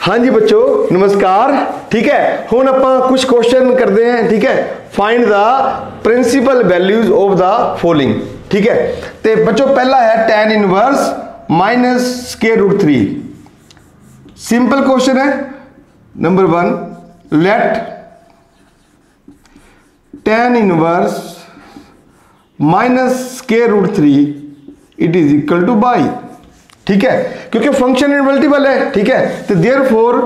हाँ जी बच्चों, नमस्कार। ठीक है हूँ आप कुछ क्वेश्चन करते हैं, ठीक है? Find the principal values of the following ठीक है? तो बच्चों, पहला है tan inverse minus square root three simple question है। Number one let tan inverse minus square root three it is equal to y ठीक है? क्योंकि फ़ंक्शन इनवर्टिबल है, ठीक है? तो therefore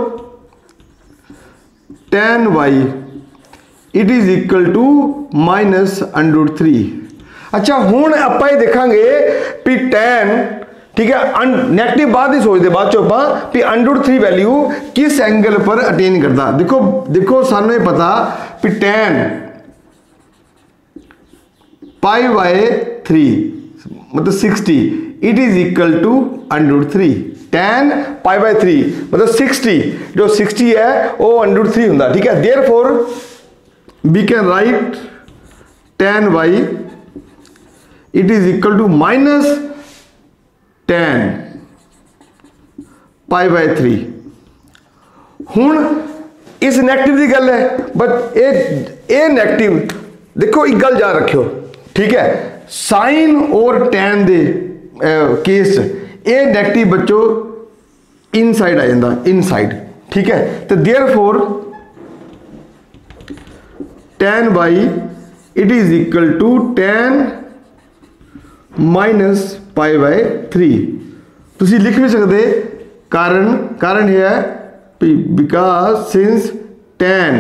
tan y it is equal to minus under root three अच्छा हूँ आप देखा भी टेन ठीक है? नैगेटिव बाद ही सोचते बाद चो आप भी अंडरूट थ्री वैल्यू किस एंगल पर अटेन करता देखो देखो, सानू पता भी टेन पाई बाय थ्री मतलब सिक्सटी 3 ਮਤਲਬ 60 it is equal to under 3 tan pi by 3 ਮਤਲਬ 60 ਜੋ 60 ਹੈ ਉਹ under 3 ਹੁੰਦਾ ਠੀਕ ਹੈ therefore we can write tan y it is equal to minus tan pi by 3 ਹੁਣ ਇਸ 네ਗੇਟਿਵ ਦੀ ਗੱਲ ਹੈ ਬਟ ਇਹ ਇਹ 네ਗੇਟਿਵ ਦੇਖੋ ਇੱਕ ਗੱਲ ਯਾਦ ਰੱਖਿਓ ਠੀਕ ਹੈ ਸਾਈਨ ਔਰ tan ਦੇ ਕੇਸ 'ਚ। ਇਹ ਨੈਗੇਟਿਵ ਬੱਚੋ ਇਨਸਾਈਡ ਆ ਜਾਂਦਾ ਇਨਸਾਈਡ ਠੀਕ ਹੈ? ਤੇ therefore tan y it is equal to tan minus pi by 3 ਤੁਸੀਂ ਲਿਖ ਵੀ ਸਕਦੇ, ਕਾਰਨ ਕਾਰਨ ਇਹ ਹੈ ਬਿਕਾਜ਼ ਸਿੰਸ tan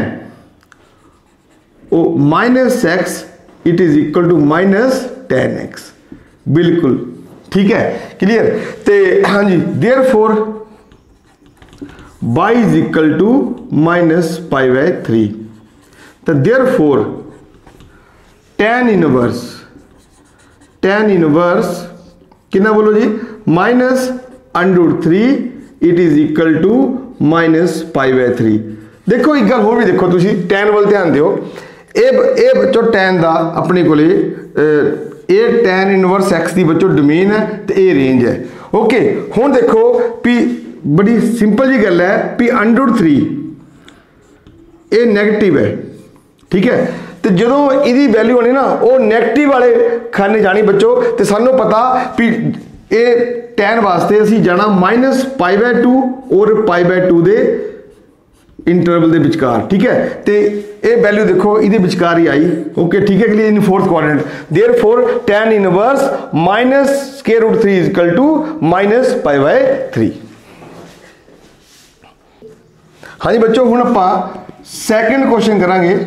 ਉਹ -x, it is equal to -10x ਬਿਲਕੁਲ। ਠੀਕ ਹੈ ਕਲੀਅਰ ਤੇ ਹਾਂਜੀ therefore y is equal to minus pi by 3 ਤਾਂ therefore tan inverse tan inverse ਕਿੰਨਾ ਬੋਲੋ ਜੀ minus under 3 it is equal to minus pi by 3 ਦੇਖੋ ਇੱਕ ਗੱਲ ਹੋਰ ਵੀ ਦੇਖੋ ਤੁਸੀਂ tan ਵੱਲ ਧਿਆਨ ਦਿਓ ਇਹ ਇਹ ਬੱਚੋ tan ਦਾ ਆਪਣੇ ਕੋਲੇ ਇਹ tan ਇਨਵਰਸ x ਦੀ ਬੱਚੋ ਡੋਮੇਨ ਹੈ ਤੇ ਇਹ ਰੇਂਜ ਹੈ। ਓਕੇ ਹੁਣ ਦੇਖੋ ਵੀ ਬੜੀ ਸਿੰਪਲ ਜੀ ਗੱਲ ਹੈ ਵੀ √3 ਇਹ ਨੈਗੇਟਿਵ ਹੈ। ਠੀਕ ਹੈ? ਤੇ ਜਦੋਂ ਇਹਦੀ ਵੈਲਿਊ ਹੋਣੀ ਨਾ, ਉਹ ਨੈਗੇਟਿਵ ਵਾਲੇ ਖਾਨੇ ਜਾਣੀ ਬੱਚੋ, ਤੇ ਸਾਨੂੰ ਪਤਾ ਵੀ ਇਹ tan ਵਾਸਤੇ ਅਸੀਂ ਜਾਣਾ -π/2 ਔਰ π/2 ਦੇ ਇੰਟਰਵਲ ਦੇ ਵਿਚਕਾਰ ਠੀਕ ਹੈ ਤੇ ਇਹ ਵੈਲਿਊ ਦੇਖੋ ਇਹਦੇ ਵਿਚਕਾਰ ਹੀ ਆਈ ਓਕੇ ਠੀਕ ਹੈ clear in fourth quadrant therefore tan inverse -square root 3 is equal to -π/3 ਹਾਂਜੀ ਬੱਚੋ ਹੁਣ ਆਪਾਂ ਸੈਕੰਡ ਕੁਐਸਚਨ ਕਰਾਂਗੇ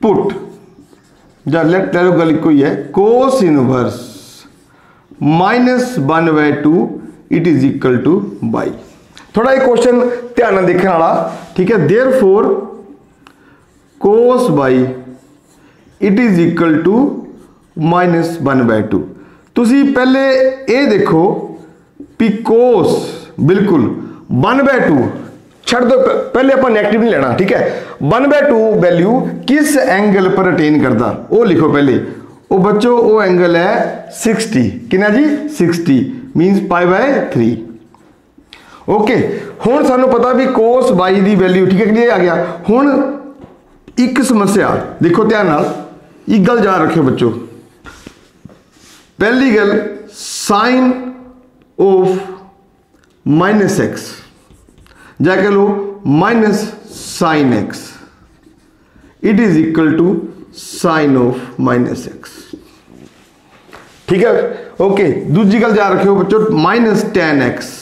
ਪੁੱਟ ਜਾਂ ਲੈਟ ਲੈ ਲਓ ਗੱਲ ਕੋਈ ਹੈ cos inverse -1/2 it is equal to by ਥੋੜਾ ਇਹ ਕੁਐਸਚਨ ਧਿਆਨ ਨਾਲ ਦੇਖਣ ਵਾਲਾ, ਠੀਕ ਹੈ? Therefore cos y it is equal to -1/2 ਤੁਸੀਂ ਪਹਿਲੇ ਇਹ ਦੇਖੋ ਵੀ cos, ਬਿਲਕੁਲ 1/2 ਛੱਡ ਦੋ ਪਹਿਲੇ ਆਪਾਂ 네ਗੇਟਿਵ ਨਹੀਂ ਲੈਣਾ, ਠੀਕ ਹੈ? 1/2 ਵੈਲਿਊ ਕਿਸ ਐਂਗਲ ਪਰ ਅਟੇਨ ਕਰਦਾ? ਉਹ ਲਿਖੋ ਪਹਿਲੇ। ਉਹ ਬੱਚੋ, ਉਹ ਐਂਗਲ ਹੈ 60 ਕਿੰਨਾ ਜੀ? 60 ਮੀਨਸ π/3 ਓਕੇ ਹੁਣ ਸਾਨੂੰ ਪਤਾ ਵੀ cos y ਦੀ ਵੈਲਿਊ ਠੀਕ ਹੈ ਕਲੀਅਰ ਆ ਗਿਆ। ਹੁਣ ਇੱਕ ਸਮੱਸਿਆ, ਦੇਖੋ ਧਿਆਨ ਨਾਲ, ਇੱਕ ਗੱਲ ਯਾਦ ਰੱਖਿਓ ਬੱਚੋ। ਪਹਿਲੀ ਗੱਲ sin of minus x ਜਾਂ ਕਹ ਲਓ, minus sin x it is equal to sin of minus x ਠੀਕ ਹੈ? ਓਕੇ ਦੂਜੀ ਗੱਲ ਯਾਦ ਰੱਖਿਓ ਬੱਚੋ, minus tan x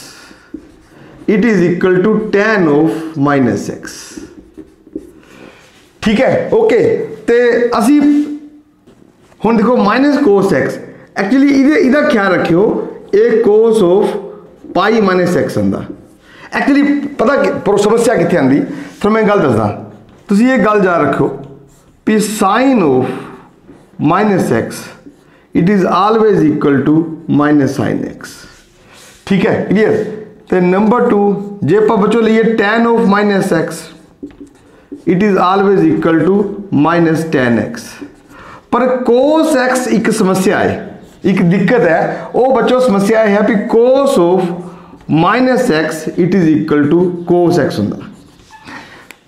it is equal to tan of -x ਠੀਕ ਹੈ ਓਕੇ ਤੇ ਅਸੀਂ ਹੁਣ ਦੇਖੋ cos x ਐਕਚੁਅਲੀ ਇਹਦੇ ਇਹਦਾ ਖਿਆਲ ਰੱਖਿਓ ਇਹ cos ਆਫ ਪਾਈ x ਹੁੰਦਾ ਐਕਚੁਅਲੀ ਪਤਾ ਪਰ ਸਮੱਸਿਆ ਕਿੱਥੇ ਆਂਦੀ ਤੁਹਾਨੂੰ ਮੈਂ ਗੱਲ ਦੱਸਦਾ ਤੁਸੀਂ ਇਹ ਗੱਲ ਯਾਦ ਰੱਖਿਓ ਵੀ sin of x it is always equal to sin x ਠੀਕ ਹੈ ਕਲੀਅਰ ਤੇ ਨੰਬਰ 2 ਜੇ ਆਪਾਂ ਬੱਚੋ ਲਈਏ tan of minus x, it is always equal to minus tan x. ਪਰ cos x ਇੱਕ ਸਮੱਸਿਆ ਹੈ, ਇੱਕ ਦਿੱਕਤ ਹੈ। ਉਹ ਬੱਚੋ ਸਮੱਸਿਆ ਇਹ ਹੈ ਕਿ cos of -x it is equal to cos x ਹੁੰਦਾ।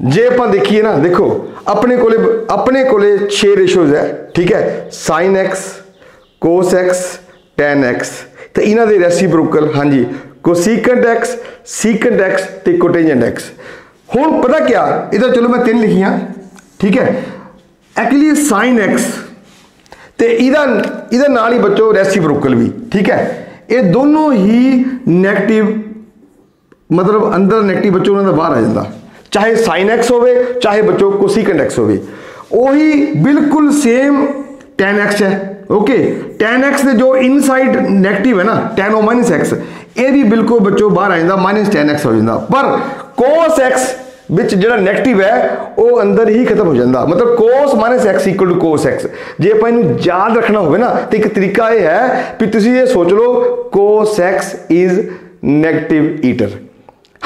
ਜੇ ਆਪਾਂ ਦੇਖੀਏ ਨਾ, ਦੇਖੋ, ਆਪਣੇ ਕੋਲੇ ਆਪਣੇ ਕੋਲੇ 6 ਰੇਸ਼ੋਜ਼ ਹੈ, ਠੀਕ ਹੈ? sin x, cos x, tan x ਤੇ ਇਹਨਾਂ ਦੇ ਰੈਸੀਪ੍ਰੋਕਲ ਹਾਂਜੀ ਕੋਸੀਕੈਂਟ x ਸੀਕੈਂਟ x ਤੇ ਕੋਟੈਂਜੈਂਟ x ਹੁਣ ਪਤਾ ਕੀ ਇਹਦਾ ਚਲੋ ਮੈਂ ਤਿੰਨ ਲਿਖੀਆਂ। ਠੀਕ ਹੈ? ਐਕਚੁਅਲੀ sin x ਤੇ ਇਹਦਾ, ਇਹਦੇ ਨਾਲ ਹੀ ਬੱਚੋ ਰੈਸੀਪ੍ਰੋਕਲ ਵੀ। ਠੀਕ ਹੈ? ਇਹ ਦੋਨੋਂ ਹੀ 네ਗੇਟਿਵ ਮਤਲਬ ਅੰਦਰ 네ਗੇਟਿਵ ਬੱਚੋ ਉਹਨਾਂ ਦਾ ਬਾਹਰ ਆ ਜਾਂਦਾ। ਚਾਹੇ sin x ਹੋਵੇ, ਚਾਹੇ ਬੱਚੋ ਕੋਸੀਕੈਂਟ x ਹੋਵੇ। ਉਹੀ ਬਿਲਕੁਲ ਸੇਮ tan x ਹੈ। ओके टेन एक्स जो इन साइड नेगेटिव है ना टेन ओ माइनस एक्स ਇਹ ਵੀ ਬਿਲਕੁਲ ਬੱਚੋ ਬਾਹਰ ਆ ਜਾਂਦਾ -10x ਹੋ ਜਾਂਦਾ। ਪਰ cos x ਵਿੱਚ ਜਿਹੜਾ 네ਗੇਟਿਵ ਹੈ, ਉਹ ਅੰਦਰ ਹੀ ਖਤਮ ਹੋ ਜਾਂਦਾ। ਮਤਲਬ cos x cos x ਜੇ ਆਪਾਂ ਇਹਨੂੰ ਯਾਦ ਰੱਖਣਾ ਹੋਵੇ ਨਾ, ਤੇ ਇੱਕ ਤਰੀਕਾ ਇਹ ਹੈ ਕਿ ਤੁਸੀਂ ਇਹ ਸੋਚ ਲਓ, cos x is negative eater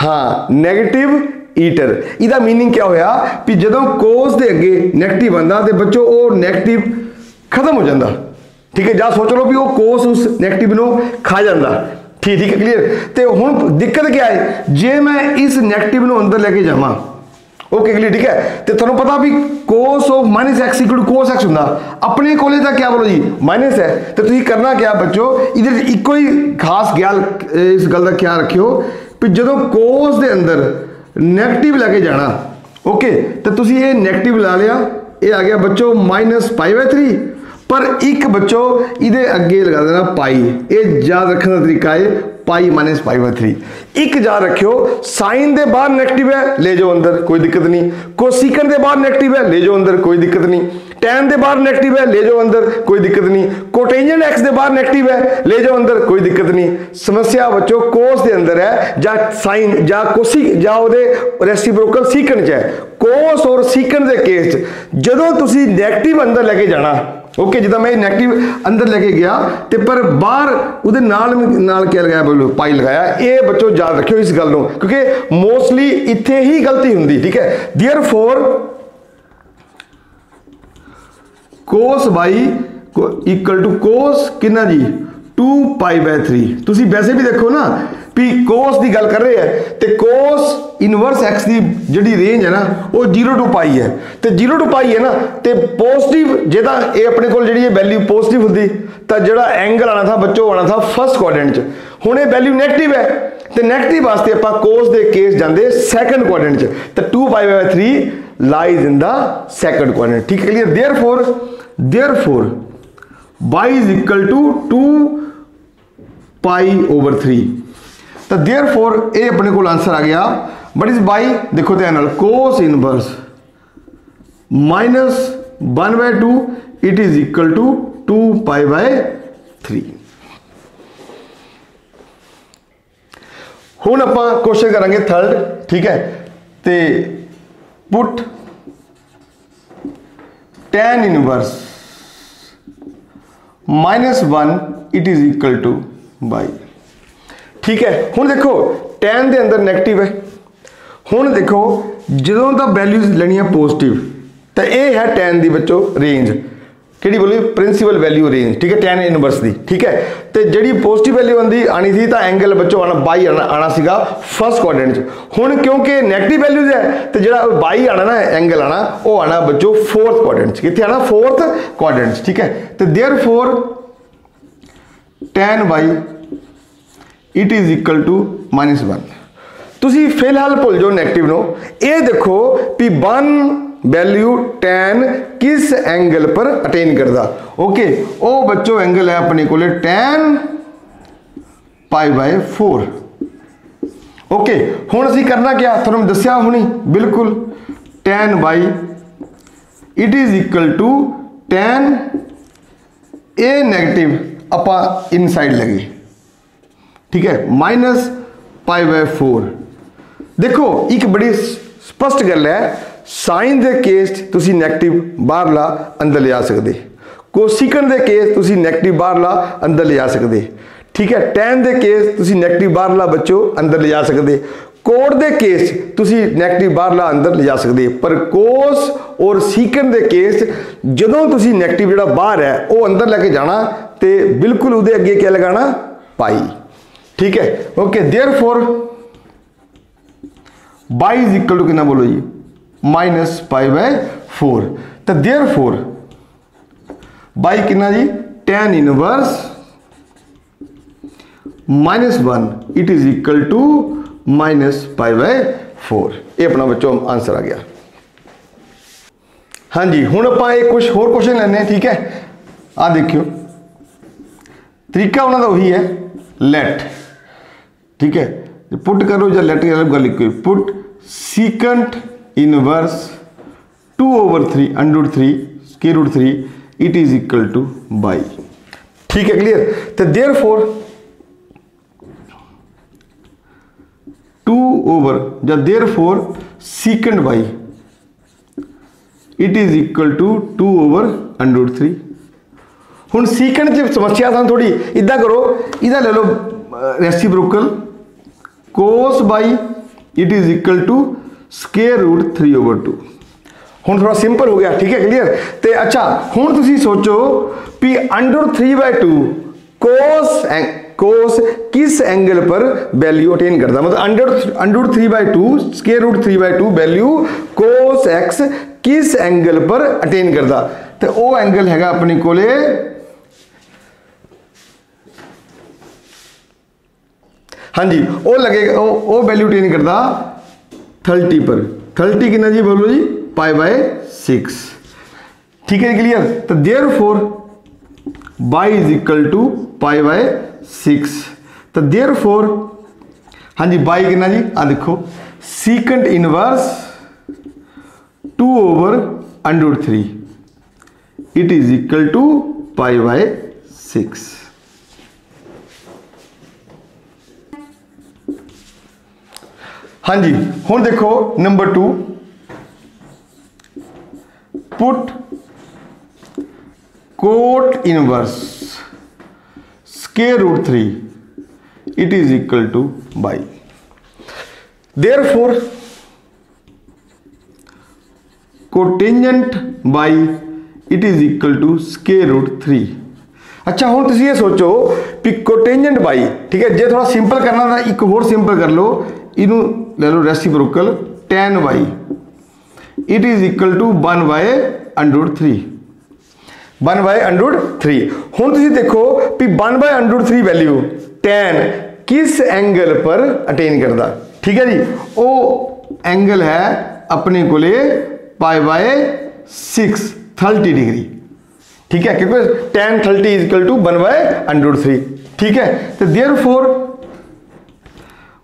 ਹਾਂ ਨੈਗੇਟਿਵ ਈਟਰ ਇਹਦਾ मीनिंग ਕੀ ਹੋਇਆ? ਕਿ ਜਦੋਂ ਕੋਸ ਦੇ ਅੱਗੇ 네ਗੇਟਿਵ ਆਉਂਦਾ, ਤੇ ਬੱਚੋ ਉਹ ਨੈਗੇਟਿਵ ਖਤਮ ਹੋ ਜਾਂਦਾ। ਠੀਕ ਹੈ, ਜਾਂ ਸੋਚ ਲਓ ਵੀ ਉਹ ਕੋਸ ਉਸ ਨੈਗੇਟਿਵ ਨੂੰ ਖਾ ਜਾਂਦਾ। ਠੀਕ ਠੀਕ ਕਲੀਅਰ ਤੇ ਹੁਣ ਦਿੱਕਤ ਕੀ ਹੈ ਜੇ ਮੈਂ ਇਸ ਨੈਗੇਟਿਵ ਨੂੰ ਅੰਦਰ ਲੈ ਕੇ ਜਾਵਾਂ ਓਕੇ ਕਲੀਅਰ ਠੀਕ ਹੈ? ਤੇ ਤੁਹਾਨੂੰ ਪਤਾ ਵੀ cos minus x of x cos x ਹੁੰਦਾ। ਆਪਣੇ ਕੋਲੇ ਤਾਂ ਕੀ ਬੋਲੋ ਜੀ? ਮਾਈਨਸ ਹੈ। ਤੇ ਤੁਸੀਂ ਕਰਨਾ ਕੀ ਬੱਚੋ ਇਧਰ ਇੱਕੋ ਹੀ ਖਾਸ ਗੱਲ ਇਸ ਗੱਲ ਦਾ ਖਿਆਲ ਰੱਖਿਓ ਵੀ ਜਦੋਂ ਕੋਸ ਦੇ ਅੰਦਰ ਨੈਗੇਟਿਵ ਲੈ ਕੇ ਜਾਣਾ ਓਕੇ ਤੇ ਤੁਸੀਂ ਇਹ ਨੈਗੇਟਿਵ ਲਾ ਲਿਆ। ਇਹ ਆ ਗਿਆ ਬੱਚੋ -π/3 ਪਰ ਇੱਕ ਬੱਚੋ ਇਹਦੇ ਅੱਗੇ ਲਗਾ ਦੇਣਾ ਪਾਈ। ਇਹ ਯਾਦ ਰੱਖਣ ਦਾ ਤਰੀਕਾ ਹੈ, ਪਾਈ ਮਾਈਨਸ ਪਾਈ ਬਾਈ 3 ਇੱਕ ਯਾਦ ਰੱਖਿਓ ਸਾਈਨ ਦੇ ਬਾਅਦ ਨੈਗੇਟਿਵ ਹੈ, ਲੈ ਜਾਓ ਅੰਦਰ, ਕੋਈ ਦਿੱਕਤ ਨਹੀਂ। ਕੋਸੀਕਨ ਦੇ ਬਾਅਦ ਨੈਗੇਟਿਵ ਹੈ, ਲੈ ਜਾਓ ਅੰਦਰ, ਕੋਈ ਦਿੱਕਤ ਨਹੀਂ। ਟੈਨ ਦੇ ਬਾਹਰ ਨੈਗੇਟਿਵ ਹੈ, ਲੈ ਜਾਓ ਅੰਦਰ, ਕੋਈ ਦਿੱਕਤ ਨਹੀਂ। ਕੋਟੈਂਜੈਂਟ ਐਕਸ ਦੇ ਬਾਹਰ ਨੈਗੇਟਿਵ ਹੈ, ਲੈ ਜਾਓ ਅੰਦਰ, ਕੋਈ ਦਿੱਕਤ ਨਹੀਂ। ਸਮੱਸਿਆ ਬੱਚੋ ਕੋਸ ਦੇ ਅੰਦਰ ਹੈ, ਜਾਂ ਸਾਈਨ ਜਾਂ ਕੋਸੀ ਜਾਂ ਉਹਦੇ ਰੈਸੀਪ੍ਰੋਕਲ ਸੀਕਨ ਚ ਹੈ। ਕੋਸ ਔਰ ਸੀਕਨ ਦੇ ਕੇਸ ਚ। ਜਦੋਂ ਤੁਸੀਂ ਨੈਗੇਟਿਵ ਅੰਦਰ ਲੈ ਕੇ ਜਾਣਾ ਓਕੇ ਜਿੱਦਾਂ ਮੈਂ ਇਹ 네ਗੇਟਿਵ ਅੰਦਰ ਲੈ ਕੇ ਗਿਆ ਤੇ ਪਰ ਬਾਹਰ ਉਹਦੇ ਨਾਲ ਨਾਲ ਕੀ ਲਗਾਇਆ ਬੋਲੋ, ਪਾਈ ਲਗਾਇਆ। ਇਹ ਬੱਚੋ ਯਾਦ ਰੱਖਿਓ ਇਸ ਗੱਲ ਨੂੰ, ਕਿਉਂਕਿ ਮੋਸਟਲੀ ਇੱਥੇ ਹੀ ਗਲਤੀ ਹੁੰਦੀ, ਠੀਕ ਹੈ? Therefore cos y equal to cos ਕਿੰਨਾ ਜੀ? 2 ਪਾਈ ਬਾਈ 3 ਤੁਸੀਂ ਵੈਸੇ ਵੀ ਦੇਖੋ ਨਾ ਵੀ ਕੋਸ ਦੀ ਗੱਲ ਕਰ ਰਹੇ ਆ, ਤੇ ਕੋਸ ਇਨਵਰਸ x ਦੀ ਜਿਹੜੀ ਰੇਂਜ ਹੈ ਨਾ, ਉਹ 0 ਤੋਂ ਪਾਈ ਹੈ ਤੇ 0 ਤੋਂ ਪਾਈ ਹੈ ਨਾ, ਤੇ ਪੋਜ਼ਿਟਿਵ ਤਾਂ ਇਹ ਆਪਣੇ ਕੋਲ ਜਿਹੜੀ ਇਹ ਵੈਲਿਊ ਪੋਜ਼ਿਟਿਵ ਹੁੰਦੀ, ਤਾਂ ਜਿਹੜਾ ਐਂਗਲ ਆਣਾ ਥਾ ਬੱਚੋ ਆਣਾ ਥਾ ਫਰਸਟ ਕੁਆਡਰੈਂਟ 'ਚ। ਹੁਣ ਇਹ ਵੈਲਿਊ ਨੈਗੇਟਿਵ ਹੈ ਤੇ ਨੈਗੇਟਿਵ ਵਾਸਤੇ ਆਪਾਂ ਕੋਸ ਦੇ ਕੇਸ ਜਾਂਦੇ ਸੈਕੰਡ ਕੁਆਡਰੈਂਟ 'ਚ। ਤਾਂ 2π/3 lies in the second quadrant ਠੀਕ ਹੈ clear therefore therefore, y is equal to 2 pi over 3 ਤਾਂ देयरफॉर ਇਹ ਆਪਣੇ ਕੋਲ ਆਨਸਰ ਆ ਗਿਆ ਬਟ ਇਸ y ਦੇਖੋ ਧਿਆਨ ਨਾਲ cos inverse minus 1 by 2 it is equal to 2 pi by 3 ਹੁਣ ਆਪਾਂ ਕੁਐਸਚਨ ਕਰਾਂਗੇ ਥਰਡ ਠੀਕ ਹੈ ਤੇ ਪੁੱਟ tan inverse minus 1 it is equal to y ਠੀਕ ਹੈ, ਹੁਣ ਦੇਖੋ, tan ਦੇ ਅੰਦਰ ਨੈਗੇਟਿਵ ਹੈ। ਹੁਣ ਦੇਖੋ, ਜਦੋਂ ਤਾਂ ਵੈਲਿਊਜ਼ ਲੈਣੀਆਂ ਪੋਜ਼ਿਟਿਵ ਤਾਂ ਇਹ ਹੈ tan ਦੀ ਵਿੱਚੋਂ ਰੇਂਜ ਕਿਹੜੀ ਬੋਲੀ? ਪ੍ਰਿੰਸੀਪਲ ਵੈਲਿਊ ਰੇਂਜ ਠੀਕ ਹੈ, tan ਇਨਵਰਸ ਦੀ। ਠੀਕ ਹੈ, ਤੇ ਜਿਹੜੀ ਪੋਜ਼ਿਟਿਵ ਵੈਲਿਊ ਆਂਦੀ ਆਣੀ ਸੀ, ਤਾਂ ਐਂਗਲ ਬੱਚੋ ਆਣਾ 22 ਆਣਾ ਸੀਗਾ ਫਸਟ ਕੁਆਡਰੈਂਟ 'ਚ। ਹੁਣ ਕਿਉਂਕਿ 네ਗੇਟਿਵ ਵੈਲਿਊਜ਼ ਹੈ, ਤੇ ਜਿਹੜਾ ਬਾਈ ਆਣਾ ਨਾ ਐਂਗਲ ਆਣਾ ਉਹ ਆਣਾ ਬੱਚੋ ਫੋਰਥ ਕੁਆਡਰੈਂਟ 'ਚ। ਕਿੱਥੇ ਆਣਾ ਫੋਰਥ ਕੁਆਡਰੈਂਟ 'ਚ। ਠੀਕ ਹੈ, ਤੇ for tan y it is equal to -1 ਤੁਸੀਂ ਫਿਲਹਾਲ ਭੁੱਲ ਜਾਓ 네ਗੇਟਿਵ ਨੂੰ। ਇਹ ਦੇਖੋ ਵੀ 1 ਵੈਲਿਊ tan ਕਿਸ ਐਂਗਲ ਪਰ ਅਟੇਨ ਕਰਦਾ। ਓਕੇ ਉਹ ਬੱਚੋ ਐਂਗਲ ਹੈ ਆਪਣੇ ਕੋਲੇ tan ਪਾਈ ਬਾਈ 4 ਓਕੇ ਹੁਣ ਅਸੀਂ ਕਰਨਾ ਕੀ ਤੁਹਾਨੂੰ ਦੱਸਿਆ ਹੁਣੀ, ਬਿਲਕੁਲ। tan y it is equal to tan a negative ਆਪਾਂ ਇਨਸਾਈਡ ਲਗੇ। ठीक है माइनस पाई बाय फोर ਦੇਖੋ ਇੱਕ ਬੜੀ ਸਪਸ਼ਟ ਗੱਲ ਹੈ ਸਾਈਨ ਦੇ ਕੇਸ ਤੁਸੀਂ 네ਗੇਟਿਵ ਬਾਹਰਲਾ ਅੰਦਰ ਲਿਆ ਸਕਦੇ ਕੋਸੀਕਨ ਦੇ ਕੇਸ ਤੁਸੀਂ 네ਗੇਟਿਵ ਬਾਹਰਲਾ ਅੰਦਰ ਲਿਆ ਸਕਦੇ ਠੀਕ ਹੈ ਟੈਨ ਦੇ ਕੇਸ ਤੁਸੀਂ 네ਗੇਟਿਵ ਬਾਹਰਲਾ ਬੱਚੋ ਅੰਦਰ ਲਿਆ ਸਕਦੇ ਕੋਡ ਦੇ ਕੇਸ ਤੁਸੀਂ 네ਗੇਟਿਵ ਬਾਹਰਲਾ ਅੰਦਰ ਲਿਜਾ ਸਕਦੇ ਪਰ ਕੋਸ ਔਰ ਸੀਕਨ ਦੇ ਕੇਸ ਜਦੋਂ ਤੁਸੀਂ 네ਗੇਟਿਵ ਜਿਹੜਾ ਬਾਹਰ ਹੈ ਉਹ ਅੰਦਰ ਲੈ ਕੇ ਜਾਣਾ ਤੇ ਬਿਲਕੁਲ ਉਹਦੇ ਅੱਗੇ ਕੀ ਲਗਾਣਾ ਪਾਈ ठीक है? Okay therefore y is equal to कितना बोलो जी माइनस पाई बाय फोर तो देयर फोर बाई कितना जी? Tan inverse minus one it is equal to minus pi by four ये अपना बच्चों आंसर आ गया। हाँ जी हूँ आप कुछ होर क्वेश्चन लेने ठीक है? आ देखियो। तरीका उन्होंने उही है लैट ਲੈਟ ਠੀਕ ਹੈ ਪੁੱਟ ਕਰੋ ਜਾਂ ਲੈਟ ਅਲੱਗ ਗੱਲ ਲਿਖੋ put secant inverse 2 over 3 under 3 square root 3 it is equal to by ਠੀਕ ਹੈ ਕਲੀਅਰ ਤੇ therefore 2 over ਜਾਂ therefore secant by it is equal to 2 over under 3 ਹੁਣ ਸੀਕੈਂਟ ਚ ਸਮੱਸਿਆ ਸਾਨੂੰ ਥੋੜੀ ਇਦਾਂ ਕਰੋ ਇਹਦਾ ਲੈ ਲਓ ਰੈਸਿਪਰੋਕਲ cos by it is equal to square root 3 over 2 ਹੁਣ ਥੋੜਾ ਸਿੰਪਲ ਹੋ ਗਿਆ ਠੀਕ ਹੈ ਕਲੀਅਰ ਤੇ ਅੱਛਾ ਹੁਣ ਤੁਸੀਂ ਸੋਚੋ ਵੀ ਅੰਡਰ 3/2 cos cos किस एंगल पर वैल्यू अटेन करता मतलब under under 3/2 square root 3/2 value cos x किस एंगल पर अटेन करता ਤੇ ਉਹ ਐਂਗਲ हाँ जी, वो लगेगा वो वैल्यू टेन करता थर्टी पर। थर्टी कि जी बोलो जी? पाई बाय सिक्स ठीक है क्लियर तो therefore y is equal to pi by six तो देयर फोर हाँ जी बाई कि जी? आ देखो secant inverse two over under three it is equal to pi by six ਹਾਂਜੀ ਹੁਣ ਦੇਖੋ number 2 put cot inverse square root 3 it is equal to by therefore cotangent by it is equal to square root 3 ਅੱਛਾ ਹੁਣ ਤੁਸੀਂ ਇਹ ਸੋਚੋ ਕਿ ਕੋਟੇਂਜੈਂਟ ਬਾਈ ਠੀਕ ਹੈ ਜੇ ਥੋੜਾ ਸਿੰਪਲ ਕਰਨਾ ਤਾਂ ਇੱਕ ਹੋਰ ਸਿੰਪਲ ਕਰ ਲਓ ਇਹਨੂੰ ले लो reciprocal tan y it is equal to 1 by under root 3 1 by under root 3 ਹੁਣ ਤੁਸੀਂ ਦੇਖੋ ਵੀ 1 by under root 3 value tan ਕਿਸ ਐਂਗਲ ਪਰ ਅਟੇਨ ਕਰਦਾ ਠੀਕ ਹੈ ਜੀ ਉਹ ਐਂਗਲ ਹੈ ਆਪਣੇ ਕੋਲੇ ਪਾਈ ਬਾਈ 6 30 ਡਿਗਰੀ ਠੀਕ ਹੈ ਕਿਉਂਕਿ tan 30 1 ਬਾਈ ਅੰਡਰੂਟ 3 ਠੀਕ ਹੈ ਤੇ therefore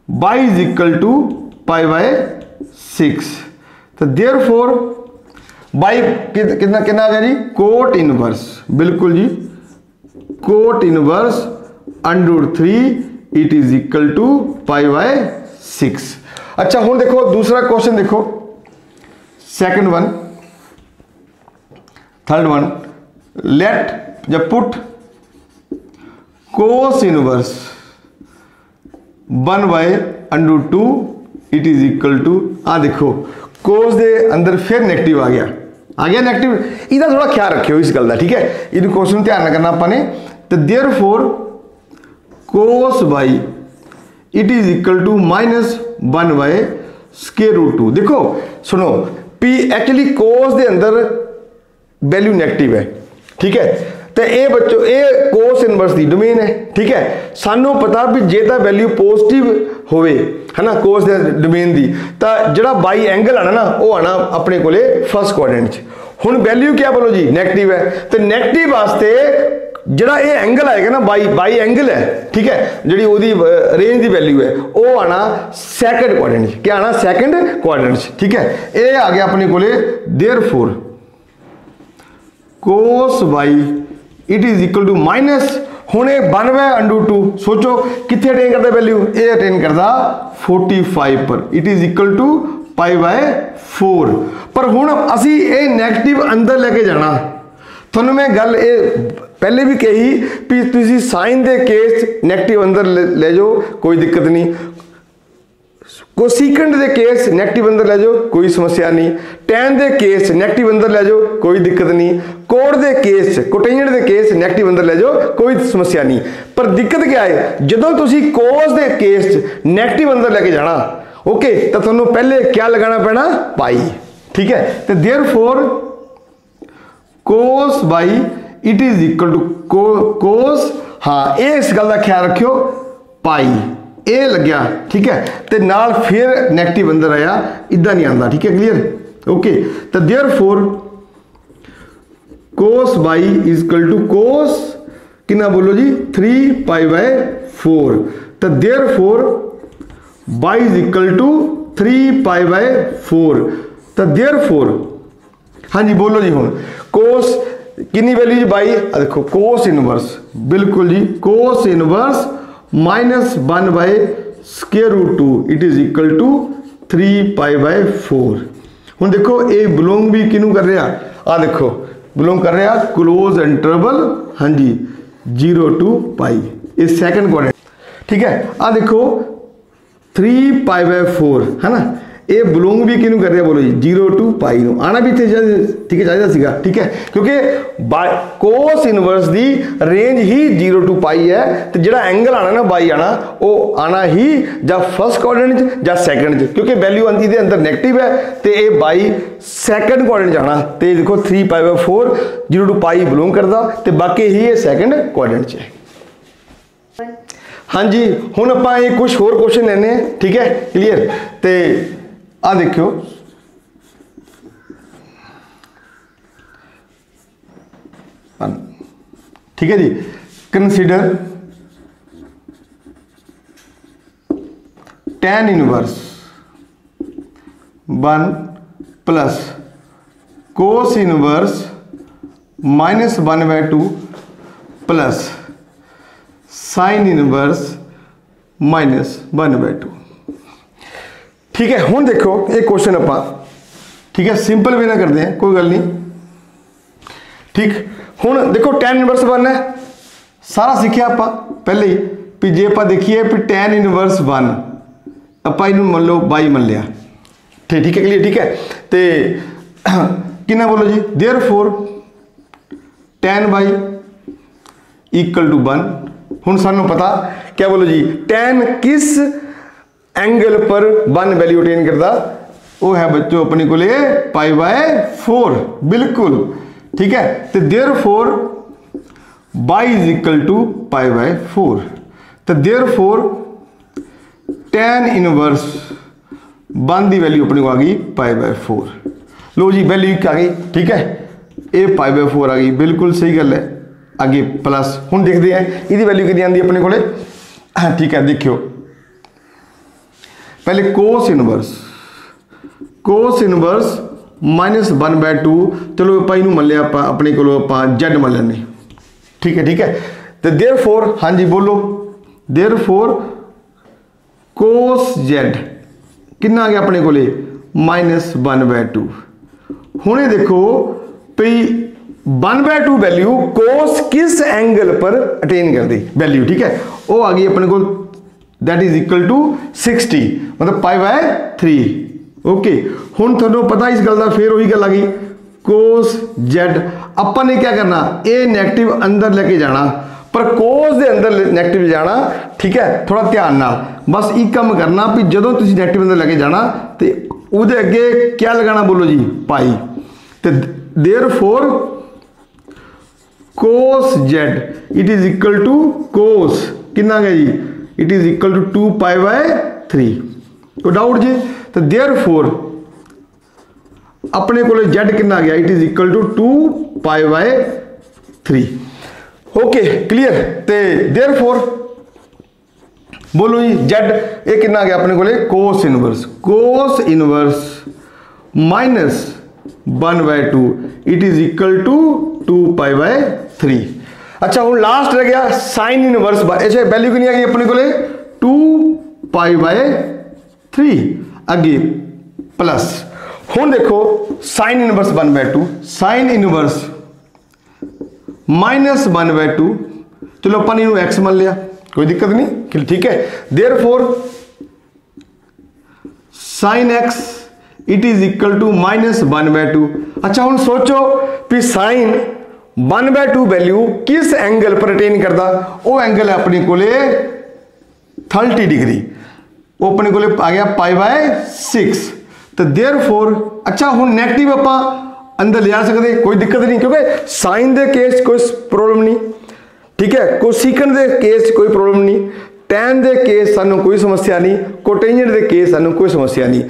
y is equal to pi by 6 ਤਾਂ therefore, y ਕਿੰਨਾ ਕਿੰਨਾ ਆ ਗਿਆ ਜੀ ਕੋਟ ਇਨਵਰਸ ਬਿਲਕੁਲ ਜੀ cot inverse under 3 it is equal to pi by 6 ਅੱਛਾ ਹੁਣ ਦੇਖੋ, ਦੂਸਰਾ ਕੁਐਸਚਨ ਦੇਖੋ। Second one third one let ਜਾਂ put cos inverse 1 by √2 it is equal to ਆ ਦੇਖੋ ਕੋਸ ਦੇ ਅੰਦਰ ਫਿਰ 네ਗੇਟਿਵ ਆ ਗਿਆ ਆ ਗਿਆ 네ਗੇਟਿਵ ਇਹਦਾ ਥੋੜਾ ਖਿਆਲ ਰੱਖਿਓ ਇਸ ਗੱਲ ਦਾ ਠੀਕ ਹੈ ਇਹਨੂੰ ਕੋਸ ਨੂੰ ਧਿਆਨ ਨਾਲ ਕਰਨਾ ਆਪਾਂ ਨੇ ਤੇ therefore cos y it is equal to minus 1 by square root 2 देखो, सुनो, p एक्चुअली cos ਦੇ अंदर वैल्यू नेगेटिव है, ठीक है? ਤੇ ਇਹ ਬੱਚੋ, ਇਹ ਕੋਸ ਇਨਵਰਸ ਦੀ ਡੋਮੇਨ ਹੈ, ਠੀਕ ਹੈ? ਸਾਨੂੰ ਪਤਾ ਵੀ ਜੇ ਤਾਂ ਵੈਲਿਊ ਪੋਜ਼ਿਟਿਵ ਹੋਵੇ, ਹਨਾ ਕੋਸ ਦੇ ਡੋਮੇਨ ਦੀ, ਤਾਂ ਜਿਹੜਾ ਬਾਈ ਐਂਗਲ ਆਣਾ ਨਾ, ਉਹ ਆਣਾ ਆਪਣੇ ਕੋਲੇ ਫਸਟ ਕੁਆਡਰੈਂਟ 'ਚ। ਹੁਣ ਵੈਲਿਊ ਕੀ ਬੋਲੋ ਜੀ? ਨੈਗੇਟਿਵ ਹੈ। ਤੇ 네ਗੇਟਿਵ ਵਾਸਤੇ ਜਿਹੜਾ ਇਹ ਐਂਗਲ ਆਏਗਾ ਨਾ ਬਾਈ ਬਾਈ ਐਂਗਲ ਹੈ, ਠੀਕ ਹੈ? ਜਿਹੜੀ ਉਹਦੀ ਰੇਂਜ ਦੀ ਵੈਲਿਊ ਹੈ, ਉਹ ਆਣਾ ਸੈਕੰਡ ਕੁਆਡਰੈਂਟ 'ਚ। ਕੀ ਆਣਾ? ਸੈਕੰਡ ਕੁਆਡਰੈਂਟ 'ਚ, ਠੀਕ ਹੈ? ਇਹ ਆ ਗਿਆ ਆਪਣੇ ਕੋਲੇ therefore cos y it is equal to minus ਹੁਣ ਇਹ 92 ਅੰਡੂ 2 ਸੋਚੋ ਕਿੱਥੇ ਅਟੇਨ ਕਰਦਾ ਵੈਲਿਊ ਇਹ ਅਟੇਨ ਕਰਦਾ 45 ਪਰ। It is equal to pi by 4 ਪਰ ਹੁਣ ਅਸੀਂ ਇਹ 네ਗੇਟਿਵ ਅੰਦਰ ਲੈ ਕੇ ਜਾਣਾ। ਤੁਹਾਨੂੰ ਮੈਂ ਗੱਲ ਇਹ ਪਹਿਲੇ ਵੀ ਕਹੀ ਵੀ ਤੁਸੀਂ ਸਾਈਨ ਦੇ ਕੇਸ 네ਗੇਟਿਵ ਅੰਦਰ ਲੈ ਜਾਓ, ਕੋਈ ਦਿੱਕਤ ਨਹੀਂ। ਕੋਸੀਕੈਂਟ ਦੇ ਕੇਸ 네ਗੇਟਿਵ ਅੰਦਰ ਲੈ ਜਾਓ, ਕੋਈ ਸਮੱਸਿਆ ਨਹੀਂ। ਟੈਨ ਦੇ ਕੇਸ 네ਗੇਟਿਵ ਅੰਦਰ ਲੈ ਜਾਓ, ਕੋਈ ਦਿੱਕਤ ਨਹੀਂ। ਕੋਰਟ ਦੇ ਕੇਸ 'ਚ ਕੋਟੇਂਜਡ ਦੇ ਕੇਸ ਨੈਗੇਟਿਵ ਅੰਦਰ ਲੈ ਜਾਓ, ਕੋਈ ਸਮੱਸਿਆ ਨਹੀਂ। ਪਰ ਦਿੱਕਤ ਕੀ ਆਏ ਜਦੋਂ ਤੁਸੀਂ ਕੋਸ ਦੇ ਕੇਸ 'ਚ ਨੈਗੇਟਿਵ ਅੰਦਰ ਲੈ ਕੇ ਜਾਣਾ ਓਕੇ ਤਾਂ ਤੁਹਾਨੂੰ ਪਹਿਲੇ ਕੀ ਲਗਾਉਣਾ ਪੈਣਾ? ਪਾਈ ਠੀਕ ਹੈ? ਤੇ therefore cos y it is equal to cos ਹਾਂ, ਇਹ ਇਸ ਗੱਲ ਦਾ ਖਿਆਲ ਰੱਖਿਓ ਪਾਈ ਇਹ ਲੱਗਿਆ, ਠੀਕ ਹੈ? ਤੇ ਨਾਲ ਫਿਰ ਨੈਗੇਟਿਵ ਅੰਦਰ ਆਇਆ ਇਦਾਂ ਨਹੀਂ ਆਉਂਦਾ, ਠੀਕ ਹੈ? ਕਲੀਅਰ ਓਕੇ ਤਾਂ therefore cos pi is equal to cos ਕਿੰਨਾ ਬੋਲੋ ਜੀ ਥ੍ਰੀ ਪਾਏ ਬਾਏ ਫੋਰ ਤਾਂ therefore y is equal to three pi by four ਤਾਂ ਦੇਅਰ ਫੋਰ ਹਾਂਜੀ ਬੋਲੋ ਜੀ ਹੁਣ ਕੋਸ ਕਿੰਨੀ ਵੈਲੀ ਜੀ ਬਾਈ ਆਹ ਦੇਖੋ ਕੋਸ ਇਨਵਰਸ ਬਿਲਕੁਲ ਜੀ cos inverse minus one by square root two it is equal to three pi by four ਹੁਣ ਦੇਖੋ ਇਹ ਬਿਲੋਂਗ ਵੀ ਕਿਹਨੂੰ ਕਰ ਰਿਹਾ ਆਹ ਦੇਖੋ ਬਿਲੋਂਗ ਕਰ ਰਿਹਾ ক্লোਜ਼ ਇੰਟਰਵਲ ਹਾਂਜੀ 0 ਟੂ ਪਾਈ ਇਹ ਸੈਕੰਡ ਕੁਆਡਰੈਂਟ ਠੀਕ ਹੈ ਆ ਦੇਖੋ 3 ਪਾਈ ਬਾਈ 4 ਹੈ ਨਾ ਇਹ ਬਿਲੋਂਗ ਵੀ ਕਿਹਨੂੰ ਕਰ ਰਿਹਾ ਬੋਲੋ ਜੀ 0 ਟੂ ਪਾਈ ਨੂੰ। ਆਣਾ ਵੀ ਇੱਥੇ ਠੀਕ ਹੈ, ਚਾਹੀਦਾ ਸੀਗਾ, ਠੀਕ ਹੈ? ਕਿਉਂਕਿ ਕੋਸ ਇਨਵਰਸ ਦੀ ਰੇਂਜ ਹੀ 0 ਟੂ ਪਾਈ ਹੈ ਤੇ ਜਿਹੜਾ ਐਂਗਲ ਆਣਾ ਨਾ ਬਾਈ ਆਣਾ ਉਹ ਆਣਾ ਹੀ ਜਾਂ ਫਸਟ ਕੁਆਡਰੈਂਟ 'ਚ ਜਾਂ ਸੈਕੰਡ 'ਚ। ਕਿਉਂਕਿ ਵੈਲਿਊ ਆਂਦੀ ਦੇ ਅੰਦਰ ਨੈਗੇਟਿਵ ਹੈ ਤੇ ਇਹ ਬਾਈ ਸੈਕੰਡ ਕੁਆਡਰੈਂਟ 'ਚ ਆਣਾ ਤੇ ਦੇਖੋ 3 ਪਾਈ ਬਾਈ 4 0 ਟੂ ਪਾਈ ਬਿਲੋਂਗ ਕਰਦਾ ਤੇ ਬਾਕੀ ਹੀ ਇਹ ਸੈਕੰਡ ਕੁਆਡਰੈਂਟ 'ਚ। ਹੈ ਹਾਂਜੀ, ਹੁਣ ਆਪਾਂ ਇਹ ਕੁਝ ਹੋਰ ਕੁਐਸਚਨ ਲੈਣੇ ਆ ਠੀਕ ਹੈ? ਕਲੀਅਰ ਤੇ ਆ ਦੇਖਿਓ ਹਾਂ, ਠੀਕ ਹੈ ਜੀ consider tan inverse 1 plus cos inverse minus 1 by 2 plus sin inverse minus 1 by 2 ਠੀਕ ਹੈ ਹੁਣ ਦੇਖੋ ਇਹ ਕੁਐਸਚਨ ਆਪਾਂ ਠੀਕ ਹੈ ਸਿੰਪਲ ਵੀ ਨਾ ਕਰਦੇ ਹਾਂ ਕੋਈ ਗੱਲ ਨਹੀਂ ਠੀਕ ਹੁਣ ਦੇਖੋ tan ਇਨਵਰਸ 1 ਹੈ ਸਾਰਾ ਸਿੱਖਿਆ ਆਪਾਂ ਪਹਿਲੇ ਹੀ ਵੀ ਜੇ ਆਪਾਂ ਦੇਖੀਏ ਵੀ tan ਇਨਵਰਸ 1 ਆਪਾਂ ਇਹਨੂੰ ਮੰਨ ਲਓ 22 ਮੰਨ ਲਿਆ ਠੀਕ ਠੀਕ ਹੈ ਕਲੀਅਰ ਠੀਕ ਹੈ ਤੇ ਕਿੰਨਾ ਬੋਲੋ ਜੀ therefore tan y equal to 1 ਹੁਣ ਸਾਨੂੰ ਪਤਾ ਕੀ ਬੋਲੋ ਜੀ tan ਕਿਸ ਐਂਗਲ ਪਰ 1 ਵੈਲਿਊ ਅਟੇਨ ਕਰਦਾ ਉਹ ਹੈ ਬੱਚੋ ਆਪਣੇ ਕੋਲੇ ਪਾਈ ਬਾਈ 4 ਬਿਲਕੁਲ ਠੀਕ ਹੈ ਤੇ therefore y is equal to pi by 4 ਤਾਂ therefore tan ਇਨਵਰਸ 1 ਦੀ ਵੈਲਿਊ ਆਪਣੇ ਕੋ ਆ ਗਈ pi by 4 ਲੋ ਜੀ ਵੈਲਿਊ ਆ ਗਈ ਠੀਕ ਹੈ ਇਹ pi by 4 ਆ ਗਈ ਬਿਲਕੁਲ ਸਹੀ ਗੱਲ ਹੈ ਅੱਗੇ ਪਲੱਸ ਹੁਣ ਦੇਖਦੇ ਆ ਇਹਦੀ ਵੈਲਿਊ ਕਿੰਨੀ ਆਂਦੀ ਆਪਣੇ ਕੋਲੇ ਹਾਂ, ਠੀਕ ਹੈ ਦੇਖਿਓ ਪਹਿਲੇ cos inverse cos inverse -1 by 2 ਚਲੋ ਆਪਾਂ ਇਹਨੂੰ ਮੰਨ ਲਿਆ ਆਪਾਂ ਆਪਣੇ ਕੋਲੋਂ ਆਪਾਂ z ਮੰਨ ਲੈਂਦੇ ਠੀਕ ਹੈ ਠੀਕ ਹੈ ਤੇ देयरफॉर ਹਾਂਜੀ ਬੋਲੋ देयरफॉर cos z ਕਿੰਨਾ ਆ ਗਿਆ ਆਪਣੇ ਕੋਲੇ -1 by 2 ਹੁਣ ਇਹ ਦੇਖੋ ਵੀ 1 by 2 ਵੈਲਿਊ cos ਕਿਸ ਐਂਗਲ ਪਰ ਅਟੇਨ ਕਰਦੀ ਵੈਲਿਊ ਠੀਕ ਹੈ ਉਹ ਆ ਗਈ ਆਪਣੇ ਕੋਲ that is equal to 60 ਮਤਲਬ ਪਾਈ ਬਾਈ 3 ਓਕੇ ਹੁਣ ਤੁਹਾਨੂੰ ਪਤਾ ਇਸ ਗੱਲ ਦਾ ਫੇਰ ਉਹੀ ਗੱਲ ਆ ਗਈ cos z. ਆਪਾਂ ਨੇ ਕੀ ਕਰਨਾ ਇਹ 네ਗੇਟਿਵ ਅੰਦਰ ਲੈ ਕੇ ਜਾਣਾ ਪਰ ਕੋਸ ਦੇ ਅੰਦਰ 네ਗੇਟਿਵ ਜਾਣਾ ਠੀਕ ਹੈ ਥੋੜਾ ਧਿਆਨ ਨਾਲ ਬਸ ਇੱਕ ਕੰਮ ਕਰਨਾ ਵੀ ਜਦੋਂ ਤੁਸੀਂ 네ਗੇਟਿਵ ਅੰਦਰ ਲੈ ਕੇ ਜਾਣਾ ਤੇ ਉਹਦੇ ਅੱਗੇ ਕੀ ਲਗਾਣਾ ਬੋਲੋ ਜੀ ਪਾਈ ਤੇ therefore, cos z. It is equal to cos. ਕਿੰਨਾ ਹੈ ਜੀ it is equal to two pi by three तो डाउट जी? तो देयर फोर अपने को जेड कि गया? It is equal to two pi by three okay clear तो देयर फोर बोलो जी जेड ये कि गया अपने को cos inverse cos inverse minus one by two it is equal to two pi by three 3 ਅੱਛਾ ਹੁਣ ਲਾਸਟ ਰਹਿ ਗਿਆ sin ਇਨਵਰਸ ਅੱਛਾ ਵੈਲਿਊ ਕਿੰਨੀ ਆ ਗਈ ਆਪਣੇ ਕੋਲੇ 2 pi by 3 ਅੱਗੇ ਪਲੱਸ ਹੁਣ ਦੇਖੋ sin inverse 1 by 2 sin inverse minus 1 by 2 ਚਲੋ ਆਪਾਂ ਨੇ ਇਹਨੂੰ x ਮੰਨ ਲਿਆ ਕੋਈ ਦਿੱਕਤ ਨਹੀਂ ਕਿ ਠੀਕ ਹੈ therefore, sin x, it is equal to minus 1 by 2 ਅੱਛਾ ਹੁਣ ਸੋਚੋ ਵੀ sin 1/2 ਵੈਲਿਊ ਕਿਸ ਐਂਗਲ ਪਰ ਅਟੇਨ ਕਰਦਾ? ਉਹ ਐਂਗਲ ਹੈ ਆਪਣੇ ਕੋਲੇ 30 ਡਿਗਰੀ। ਉਹ ਆਪਣੇ ਕੋਲੇ ਆ ਗਿਆ ਪਾਈ ਬਾਈ 6 ਤੇ देयरफॉर ਅੱਛਾ, ਹੁਣ ਨੈਗੇਟਿਵ ਆਪਾਂ ਅੰਦਰ ਲਿਆ ਸਕਦੇ, ਕੋਈ ਦਿੱਕਤ ਨਹੀਂ, ਕਿਉਂਕਿ ਸਾਈਨ ਦੇ ਕੇਸ ਕੋਈ ਪ੍ਰੋਬਲਮ ਨਹੀਂ। ਠੀਕ ਹੈ ਕੋਸੀਕਨ ਦੇ ਕੇਸ ਕੋਈ ਪ੍ਰੋਬਲਮ ਨਹੀਂ। ਟੈਨ ਦੇ ਕੇਸ ਸਾਨੂੰ ਕੋਈ ਸਮੱਸਿਆ ਨਹੀਂ ਕੋਟੈਂਜੈਂਟ ਦੇ ਕੇਸ ਸਾਨੂੰ ਕੋਈ ਸਮੱਸਿਆ ਨਹੀਂ।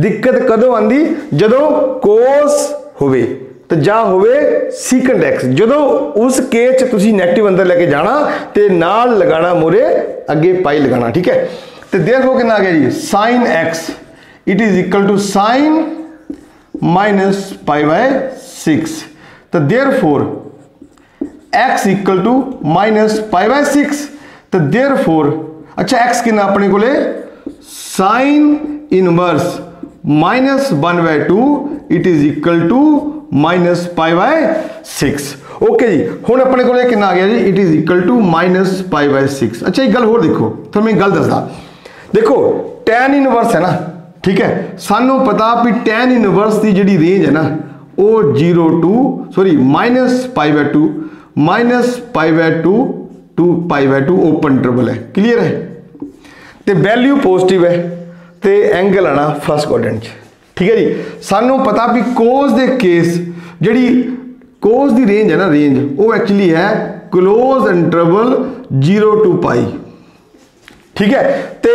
ਦਿੱਕਤ ਕਦੋਂ ਆਂਦੀ ਜਦੋਂ ਕੋਸ ਹੋਵੇ। ਤੇ ਜਾਂ ਹੋਵੇ ਸੀਕੈਂਟ ਐਕਸ ਜਦੋਂ ਉਸ ਕੇਸ ਚ ਤੁਸੀਂ 네ਗੇਟਿਵ ਅੰਦਰ ਲੈ ਕੇ ਜਾਣਾ ਤੇ ਨਾਲ ਲਗਾਣਾ ਮੋਰੇ ਅੱਗੇ ਪਾਈ ਲਗਾਣਾ ਠੀਕ ਹੈ ਤੇ ਦੇਖੋ ਕਿੰਨਾ ਆ ਗਿਆ ਜੀ sin x it is equal to sin minus pi by 6 ਤਾਂ therefore x equal to minus pi by 6 ਤਾਂ therefore ਅੱਛਾ x ਕਿੰਨਾ ਆਪਣੇ ਕੋਲੇ sin inverse minus 1 by 2 it is equal to minus pi by 6 okay ਜੀ, ਹੁਣ ਆਪਣੇ ਕੋਲੇ ਕਿੰਨਾ ਆ ਗਿਆ ਜੀ? It is equal to minus pi by 6 ਅੱਛਾ, ਇੱਕ ਗੱਲ ਹੋਰ ਦੇਖੋ, ਤੁਹਾਨੂੰ ਮੈਂ ਇੱਕ ਗੱਲ ਦੱਸਦਾ। ਦੇਖੋ, tan ਇਨਵਰਸ ਹੈ ਨਾ, ਠੀਕ ਹੈ? ਸਾਨੂੰ ਪਤਾ ਵੀ tan ਇਨਵਰਸ ਦੀ ਜਿਹੜੀ ਰੇਂਜ ਹੈ ਨਾ, ਉਹ 0 to sorry minus pi by 2 minus pi by 2 to pi by 2 open interval ਹੈ। ਕਲੀਅਰ ਹੈ? ਤੇ ਵੈਲਿਊ ਪੋਜ਼ਿਟਿਵ ਹੈ, ਤੇ ਐਂਗਲ ਆਣਾ ਫਸਟ ਕੁਆਡਰੈਂਟ 'ਚ। ਠੀਕ ਹੈ ਜੀ? ਸਾਨੂੰ ਪਤਾ ਵੀ ਕੋਜ਼ ਦੇ ਕੇਸ ਜਿਹੜੀ ਕੋਜ਼ ਦੀ ਰੇਂਜ ਹੈ ਨਾ ਰੇਂਜ ਉਹ ਐਕਚੁਅਲੀ ਹੈ ক্লোਜ਼ ਇੰਟਰਵਲ 0 ਟੂ ਪਾਈ ਠੀਕ ਹੈ? ਤੇ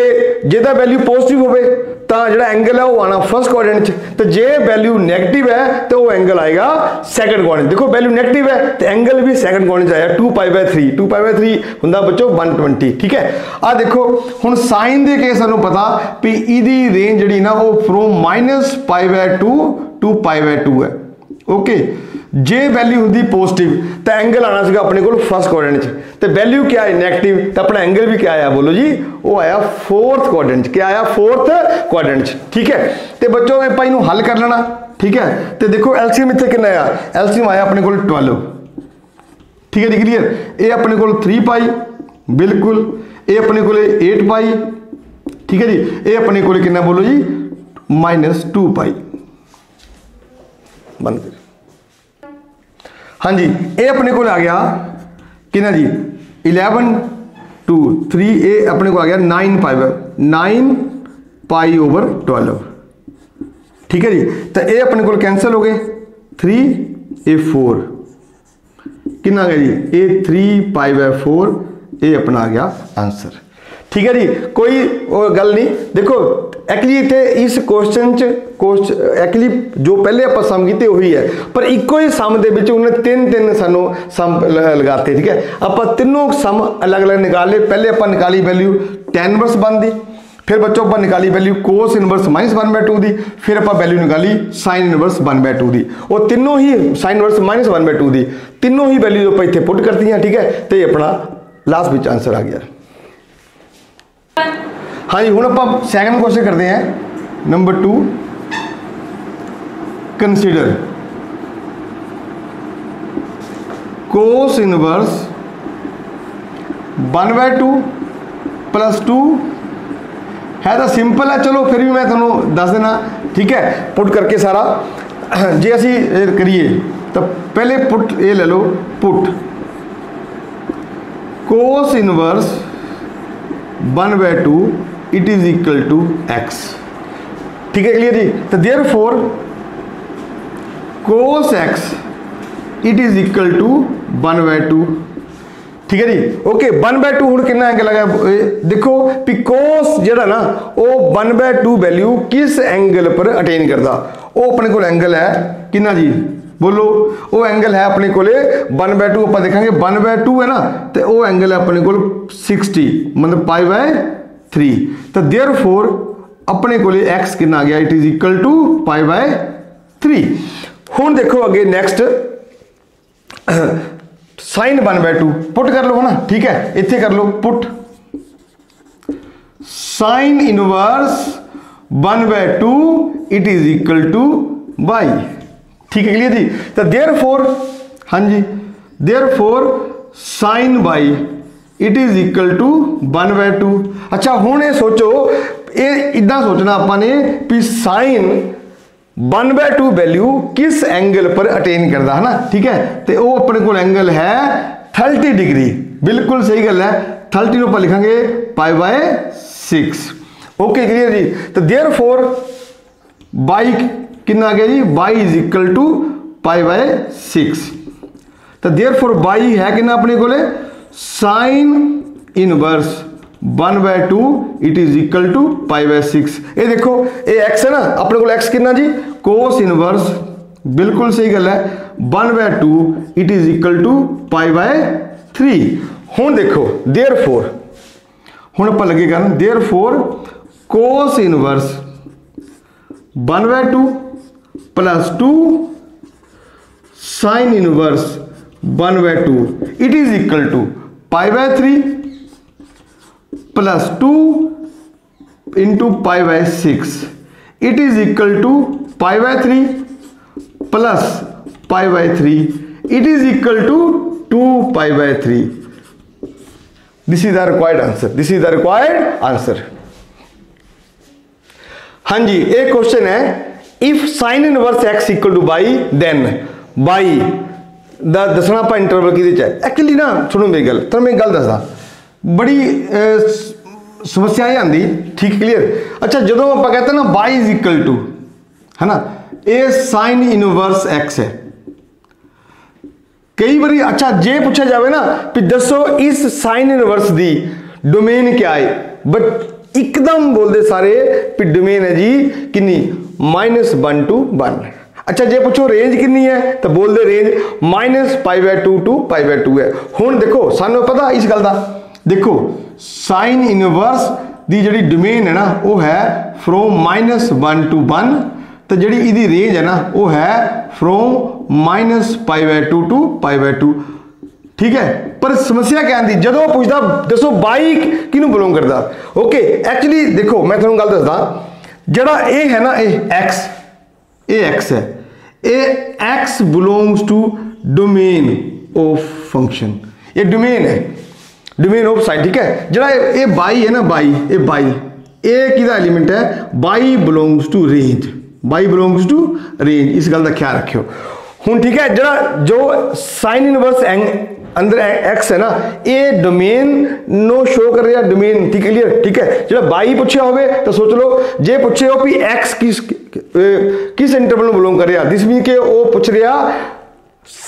ਜਿਹਦਾ ਵੈਲਿਊ ਪੋਜ਼ਿਟਿਵ ਹੋਵੇ ਤਾਂ ਜਿਹੜਾ ਐਂਗਲ ਹੈ ਉਹ ਆਣਾ ਫਸਟ ਕੁਆਡਰੈਂਟ 'ਚ। ਤੇ ਜੇ ਵੈਲਿਊ 네ਗੇਟਿਵ ਹੈ, ਤੇ ਉਹ ਐਂਗਲ ਆਏਗਾ ਸੈਕੰਡ ਕੁਆਡਰੈਂਟ ਦੇਖੋ ਵੈਲਿਊ 네ਗੇਟਿਵ ਹੈ, ਤੇ ਐਂਗਲ ਵੀ ਸੈਕੰਡ ਕੁਆਡਰੈਂਟ 'ਚ ਆਇਆ 2 ਪਾਈ ਬਾਈ 3 2 ਪਾਈ ਬਾਈ 3 ਹੁੰਦਾ ਬੱਚੋ 120 ਠੀਕ ਹੈ? ਆ ਦੇਖੋ, ਹੁਣ ਸਾਈਨ ਦੇ ਕੇਸ ਸਾਨੂੰ ਪਤਾ ਵੀ ਇਹਦੀ ਰੇਂਜ ਜਿਹੜੀ ਨਾ, ਉਹ from Bhai by 2 to pi by 2 ਹੈ। ਓਕੇ ਜੇ ਵੈਲਿਊ ਹੁੰਦੀ ਪੋਜ਼ਿਟਿਵ ਤਾਂ ਐਂਗਲ ਆਣਾ ਸੀਗਾ ਆਪਣੇ ਕੋਲ ਫਸਟ ਕੁਆਡਰੈਂਟ 'ਚ। ਤੇ ਵੈਲਿਊ ਕੀ ਆਇਆ 네ਗੇਟਿਵ ਤਾਂ ਆਪਣਾ ਐਂਗਲ ਵੀ ਕੀ ਆਇਆ? ਬੋਲੋ ਜੀ, ਉਹ ਆਇਆ ਫੋਰਥ ਕੁਆਡਰੈਂਟ 'ਚ। ਕੀ ਆਇਆ? ਫੋਰਥ ਕੁਆਡਰੈਂਟ 'ਚ। ਠੀਕ ਹੈ? ਤੇ ਬੱਚੋ ਇਹ ਪਾਈ ਨੂੰ ਹੱਲ ਕਰ ਲੈਣਾ। ਠੀਕ ਹੈ? ਤੇ ਦੇਖੋ ਐਲਸੀਐਮ ਇੱਥੇ ਕਿੰਨਾ ਆਇਆ ਐਲਸੀਐਮ ਆਇਆ ਆਪਣੇ ਕੋਲ 12 ਠੀਕ ਹੈ ਜੀ ਕਲੀਅਰ ਇਹ ਆਪਣੇ ਕੋਲ 3 ਪਾਈ। ਬਿਲਕੁਲ। ਇਹ ਆਪਣੇ ਕੋਲ 8 ਪਾਈ। ਠੀਕ ਹੈ ਜੀ? ਇਹ ਆਪਣੇ ਕੋਲ ਕਿੰਨਾ? ਬੋਲੋ ਜੀ -2 ਪਾਈ। ਬੰਦ ਹਾਂਜੀ, ਇਹ ਆਪਣੇ ਕੋਲ ਆ ਗਿਆ। ਕਿੰਨਾ ਜੀ? 11 2 3 ਇਹ ਆਪਣੇ ਕੋਲ ਆ ਗਿਆ 9 ਪਾਈ 9 ਪਾਈ ਓਵਰ 12 ਠੀਕ ਹੈ ਜੀ? ਤਾਂ ਇਹ ਆਪਣੇ ਕੋਲ ਕੈਨਸਲ ਹੋ ਗਏ। 3 ਇਹ 4 ਕਿੰਨਾ ਆ ਗਿਆ ਜੀ? ਇਹ 3 ਪਾਈ 4 ਇਹ ਆਪਣਾ ਆ ਗਿਆ ਆਨਸਰ ਠੀਕ ਹੈ ਜੀ, ਕੋਈ ਉਹ ਗੱਲ ਨਹੀਂ। ਦੇਖੋ ਐਕਚੁਅਲੀ ਇੱਥੇ ਇਸ ਕੁਐਸਚਨ ਚ ਐਕਚੁਅਲੀ ਜੋ ਪਹਿਲੇ ਆਪਾਂ ਸਮ ਕੀਤੇ ਉਹੀ ਹੈ। ਪਰ ਇੱਕੋ ਹੀ ਸਮ ਦੇ ਵਿੱਚ ਉਹਨੇ ਤਿੰਨ ਤਿੰਨ ਸਾਨੂੰ ਸਮ ਲਗਾਤੇ, ਠੀਕ ਹੈ। ਆਪਾਂ ਤਿੰਨੋਂ ਸਮ ਅਲੱਗ-ਅਲੱਗ ਨਿਕਾਲੇ ਪਹਿਲੇ ਆਪਾਂ ਨਿਕਾਲੀ ਵੈਲਿਊ tan ਇਨਵਰਸ ਬਣਦੀ ਫਿਰ ਬੱਚੋ ਆਪਾਂ ਨਿਕਾਲੀ ਵੈਲਿਊ cos ਇਨਵਰਸ -1/2 ਦੀ। ਫਿਰ ਆਪਾਂ ਵੈਲਿਊ ਨਿਕਾਲੀ sin ਇਨਵਰਸ 1/2 ਦੀ। ਉਹ ਤਿੰਨੋਂ ਹੀ sin ਇਨਵਰਸ -1/2 ਦੀ। ਤਿੰਨੋਂ ਹੀ ਵੈਲਿਊ ਆਪਾਂ ਇੱਥੇ ਪੁੱਟ ਕਰਤੀਆਂ, ਠੀਕ ਹੈ। ਤੇ ਆਪਣਾ ਲਾਸਟ ਵਿੱਚ ਆਨਸਰ ਆ ਗਿਆ। ਹਾਂਜੀ, ਹੁਣ ਆਪਾਂ ਸੈਕੰਡ ਕੁਐਸਚਨ ਕਰਦੇ ਹਾਂ। ਨੰਬਰ 2 ਕੰਸੀਡਰ cos ਇਨਵਰਸ 1/2 2 ਹੈ ਤਾਂ ਸਿੰਪਲ ਹੈ ਚਲੋ ਫਿਰ ਵੀ ਮੈਂ ਤੁਹਾਨੂੰ ਦੱਸ ਦੇਣਾ ਠੀਕ ਹੈ ਪੁੱਟ ਕਰਕੇ ਸਾਰਾ ਜੇ ਅਸੀਂ ਇਹ ਕਰੀਏ ਤਾਂ ਪਹਿਲੇ ਪੁੱਟ ਇਹ ਲੈ ਲਓ put cos inverse 1/2 it is equal to x. ਠੀਕ ਹੈ ਕਲੀਅਰ ਜੀ ਤਾਂ therefore, cos x, it is equal to 1/2 ਠੀਕ ਹੈ ਜੀ ਓਕੇ 1/2 ਹੁਣ ਕਿੰਨਾ ਐਂਗਲ ਹੈਗਾ ਦੇਖੋ ਪਿਕੋਸ ਜਿਹੜਾ ਨਾ ਉਹ 1/2 ਵੈਲਿਊ ਕਿਸ ਐਂਗਲ ਪਰ ਅਟੇਨ ਕਰਦਾ ਉਹ ਆਪਣੇ ਕੋਲ ਐਂਗਲ ਹੈ ਕਿੰਨਾ ਜੀ ਬੋਲੋ ਉਹ ਐਂਗਲ ਹੈ ਆਪਣੇ ਕੋਲੇ 1/2 ਆਪਾਂ ਦੇਖਾਂਗੇ 1/2 ਹੈ ਨਾ ਤੇ ਉਹ ਐਂਗਲ ਹੈ ਆਪਣੇ ਕੋਲ 60 ਮਤਲਬ ਪਾਈ ਬਾਈ 3 ਤਾਂ देयरफॉर ਆਪਣੇ ਕੋਲੇ x ਕਿੰਨਾ ਆ ਗਿਆ it is equal to pi by 3 ਹੁਣ ਦੇਖੋ ਅੱਗੇ ਨੈਕਸਟ sin 1/2 ਪੁੱਟ ਕਰ ਲਓ ਹਨਾ ਠੀਕ ਹੈ ਇੱਥੇ ਕਰ ਲਓ put sin inverse 1/2 it is equal to y ਠੀਕ ਹੈ ਕਲੀਅਰ ਜੀ ਤਾਂ देयरफॉर ਹਾਂਜੀ therefore sin y it is equal to 1/2 ਅੱਛਾ ਹੁਣ ਇਹ ਸੋਚੋ ਇਹ ਇਦਾਂ ਸੋਚਣਾ ਆਪਾਂ ਨੇ ਵੀ sin 1/2 ਵੈਲਿਊ ਕਿਸ ਐਂਗਲ ਪਰ ਅਟੇਨ ਕਰਦਾ ਹੈ ਨਾ ਠੀਕ ਹੈ ਤੇ ਉਹ ਆਪਣੇ ਕੋਲ ਐਂਗਲ ਹੈ 30 ਡਿਗਰੀ ਬਿਲਕੁਲ ਸਹੀ ਗੱਲ ਹੈ 30 ਨੂੰ ਆਪਾਂ ਲਿਖਾਂਗੇ ਪਾਈ ਬਾਈ 6 ਓਕੇ ਕਲੀਅਰ ਜੀ ਤਾਂ देयरफॉर y ਕਿੰਨਾ ਆ ਗਿਆ ਜੀ y is equal to Bhai by 6 ਤਾਂ देयरफॉर y ਹੈ ਕਿੰਨਾ ਆਪਣੇ ਕੋਲੇ Sin inverse 1 by 2 it is equal to pi by 6 ਇਹ ਦੇਖੋ ਇਹ x ਹੈ ਨਾ ਆਪਣੇ ਕੋਲ x ਕਿੰਨਾ ਜੀ cos ਇਨਵਰਸ ਬਿਲਕੁਲ ਸਹੀ ਗੱਲ ਹੈ 1 by 2 it is equal to pi by 3 ਹੁਣ ਦੇਖੋ therefore ਹੁਣ ਆਪਾਂ ਲੱਗੇ ਕਰਨ therefore cos inverse 1 by 2 plus 2 sin inverse 1 by 2 it is equal to pi by 3 plus 2 into pi by 6 it is equal to pi by 3 plus pi by 3 it is equal to 2 pi by 3 this is the required answer this is the required answer ਹਾਂਜੀ ਇਹ question ਹੈ if sin inverse x equal to y then y ਦਾ ਦੱਸਣਾ ਆਪਾਂ interval ਕਿਹਦੇ ਚ ਹੈ? Actually ਨਾ, ਸੁਣੋ ਮੇਰੀ ਗੱਲ ਤੁਹਾਨੂੰ ਮੈਂ ਇੱਕ ਗੱਲ ਦੱਸਦਾ। ਬੜੀ ਸਮੱਸਿਆ ਇਹ ਆਂਦੀ ਠੀਕ ਕਲੀਅਰ ਅੱਛਾ, ਜਦੋਂ ਆਪਾਂ ਕਹਿੰਦੇ ਨਾ y is equal to ਹੈ ਨਾ ਇਹ sin ਇਨਵਰਸ x ਹੈ। ਕਈ ਵਾਰੀ, ਅੱਛਾ, ਜੇ ਪੁੱਛਿਆ ਜਾਵੇ ਨਾ, ਵੀ ਦੱਸੋ ਇਸ sin ਇਨਵਰਸ ਦੀ ਡੋਮੇਨ ਕੀ ਹੈ? ਬਟ ਇੱਕਦਮ ਬੋਲਦੇ ਸਾਰੇ ਵੀ ਡੋਮੇਨ ਹੈ ਜੀ ਕਿੰਨੀ? -1 to 1 ਅੱਛਾ ਜੇ ਪੁੱਛੋ ਰੇਂਜ ਕਿੰਨੀ ਹੈ ਤਾਂ ਬੋਲਦੇ ਰੇਂਜ -π/2 to π/2 ਹੈ ਹੁਣ ਦੇਖੋ ਸਾਨੂੰ ਪਤਾ ਇਸ ਗੱਲ ਦਾ ਦੇਖੋ sin ਇਨਵਰਸ ਦੀ ਜਿਹੜੀ ਡੋਮੇਨ ਹੈ ਨਾ ਉਹ ਹੈ ਫਰੋਮ -1 to 1 ਤੇ ਜਿਹੜੀ ਇਹਦੀ ਰੇਂਜ ਹੈ ਨਾ ਉਹ ਹੈ ਫਰੋਮ -π/2 to π/2 ਠੀਕ ਹੈ ਪਰ ਸਮੱਸਿਆ ਕੀ ਆਂਦੀ ਜਦੋਂ ਉਹ ਪੁੱਛਦਾ ਦੱਸੋ ਬਾਈ ਕਿਹਨੂੰ ਬਿਲੋਂਗ ਕਰਦਾ ਓਕੇ ਐਕਚੁਅਲੀ ਦੇਖੋ ਮੈਂ ਤੁਹਾਨੂੰ ਗੱਲ ਦੱਸਦਾ ਜਿਹੜਾ ਇਹ ਹੈ ਨਾ ਇਹ x ਇਹ x ਹੈ ਇਹ x belongs to domain of function ਇਹ ਡੋਮੇਨ ਹੈ ਡੋਮੇਨ ਆਫ ਸਾਈਨ ਠੀਕ ਹੈ ਜਿਹੜਾ ਇਹ ਇਹ ਬਾਈ ਹੈ ਨਾ ਬਾਈ ਇਹ ਬਾਈ ਇਹ ਕਿਹਦਾ ਐਲੀਮੈਂਟ ਹੈ y belongs to range y belongs to range ਇਸ ਗੱਲ ਦਾ ਖਿਆਲ ਰੱਖਿਓ ਹੁਣ ਠੀਕ ਹੈ ਜਿਹੜਾ ਜੋ ਸਾਈਨ ਇਨਵਰਸ ਅੰਦਰ x ਹੈ ਨਾ ਇਹ ਡੋਮੇਨ ਨੂੰ ਸ਼ੋ ਕਰ ਰਿਹਾ ਡੋਮੇਨ ਠੀਕ ਕਲੀਅਰ ਠੀਕ ਹੈ ਜਿਹੜਾ ਬਾਈ ਪੁੱਛਿਆ ਹੋਵੇ ਤਾਂ ਸੋਚ ਲਓ ਜੇ ਪੁੱਛੇ ਹੋ ਵੀ x ਕਿਸ ਕਿਸ ਇੰਟਰਵਲ ਨੂੰ ਬਿਲੋਂਗ ਕਰ ਰਿਹਾ? ਦਿਸ ਮੀਨ ਕਿ ਉਹ ਪੁੱਛ ਰਿਹਾ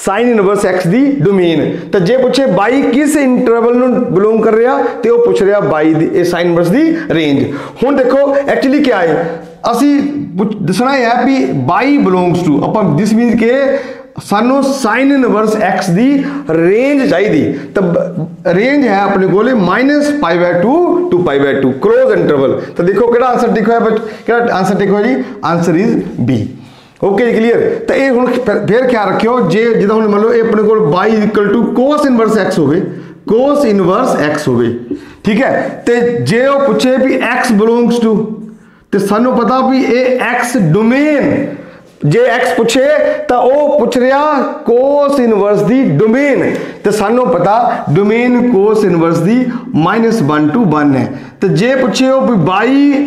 ਸਾਈਨ ਇਨਵਰਸ x ਦੀ ਡੋਮੇਨ ਤਾਂ ਜੇ ਪੁੱਛੇ ਬਾਈ ਕਿਸ ਇੰਟਰਵਲ ਨੂੰ ਬਿਲੋਂਗ ਕਰ ਰਿਹਾ, ਤੇ ਉਹ ਪੁੱਛ ਰਿਹਾ ਬਾਈ ਦੀ, ਇਹ ਸਾਈਨ ਇਨਵਰਸ ਦੀ ਰੇਂਜ ਹੁਣ ਦੇਖੋ ਐਕਚੁਅਲੀ ਕੀ ਹੈ? ਅਸੀਂ ਪੁੱਛ- ਦੱਸਣਾ ਹੈ ਵੀ ਬਾਈ ਬਿਲੋਂਗਸ ਟੂ ਆਪਾਂ ਦਿਸ ਮੀਨ ਕਿ ਸਾਨੂੰ ਸਾਈਨ ਇਨਵਰਸ x ਦੀ ਰੇਂਜ ਚਾਹੀਦੀ। ਤਾਂ ਰੇਂਜ ਹੈ ਆਪਣੇ ਕੋਲੇ -π/2 ਟੂ π/2 ਕਲੋਜ਼ ਇੰਟਰਵਲ ਤਾਂ ਦੇਖੋ ਕਿਹੜਾ ਆਨਸਰ ਟਿਕ ਹੋਇਆ ਕਿਹੜਾ ਆਨਸਰ ਟਿਕ ਹੋਇਆ ਜੀ? ਆਨਸਰ ਇਜ਼ ਬੀ ਓਕੇ ਜੀ ਕਲੀਅਰ ਤਾਂ ਇਹ ਹੁਣ ਫਿਰ ਖਿਆਲ ਰੱਖਿਓ, ਜੇ ਜਿੱਦਾਂ ਹੁਣ ਮੰਨ ਲਓ ਇਹ ਆਪਣੇ ਕੋਲ y cos ਇਨਵਰਸ x ਹੋਵੇ, cos ਇਨਵਰਸ x ਹੋਵੇ, ਠੀਕ ਹੈ? ਤੇ ਜੇ ਉਹ ਪੁੱਛੇ ਵੀ x ਬਿਲੋਂਗਸ ਟੂ ਤੇ ਸਾਨੂੰ ਪਤਾ ਵੀ ਇਹ x ਡੋਮੇਨ ਜੇ x ਪੁੱਛੇ ਤਾਂ ਉਹ ਪੁੱਛ ਰਿਹਾ ਕੋਸ ਇਨਵਰਸ ਦੀ ਡੋਮੇਨ ਤੇ ਸਾਨੂੰ ਪਤਾ ਡੋਮੇਨ ਕੋਸ ਇਨਵਰਸ ਦੀ -1 to 1 ਹੈ। ਤੇ ਜੇ ਪੁੱਛੇ ਉਹ ਵੀ y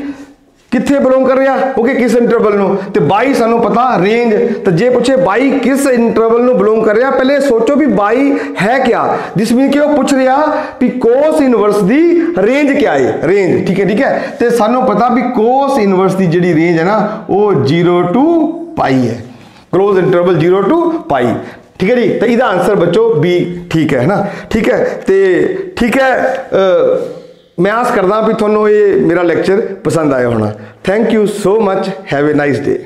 ਕਿੱਥੇ ਬਿਲੋਂਗ ਕਰ ਰਿਹਾ? ਓਕੇ ਕਿਸ ਇੰਟਰਵਲ ਨੂੰ? ਤੇ 22 ਸਾਨੂੰ ਪਤਾ ਰੇਂਜ ਤਾਂ ਜੇ ਪੁੱਛੇ 22 ਕਿਸ ਇੰਟਰਵਲ ਨੂੰ ਬਿਲੋਂਗ ਕਰ ਰਿਹਾ? ਪਹਿਲੇ ਸੋਚੋ ਵੀ 22 ਹੈ ਕਿਆ। ਜਿਸ ਮੀਨ ਕਿ ਉਹ ਪੁੱਛ ਰਿਹਾ ਵੀ ਕੋਸ ਇਨਵਰਸ ਦੀ ਰੇਂਜ ਕਿਆ ਹੈ ਰੇਂਜ ਠੀਕ ਹੈ ਠੀਕ ਹੈ? ਤੇ ਸਾਨੂੰ ਪਤਾ ਵੀ ਕੋਸ ਇਨਵਰਸ ਦੀ ਜਿਹੜੀ ਰੇਂਜ ਹੈ ਨਾ, ਉਹ 0 ਟੂ ਪਾਈ ਹੈ ਕਲੋਜ਼ ਇੰਟਰਵਲ 0 ਟੂ ਪਾਈ ਠੀਕ ਹੈ ਜੀ ਤਾਂ ਇਹਦਾ ਆਨਸਰ ਬੱਚੋ ਬੀ ਠੀਕ ਹੈ ਨਾ ਠੀਕ ਹੈ ਤੇ ਠੀਕ ਹੈ ਮੈਂ ਆਸ ਕਰਦਾ ਵੀ ਤੁਹਾਨੂੰ ਇਹ ਮੇਰਾ ਲੈਕਚਰ ਪਸੰਦ ਆਇਆ ਹੋਣਾ thank you so much have a nice day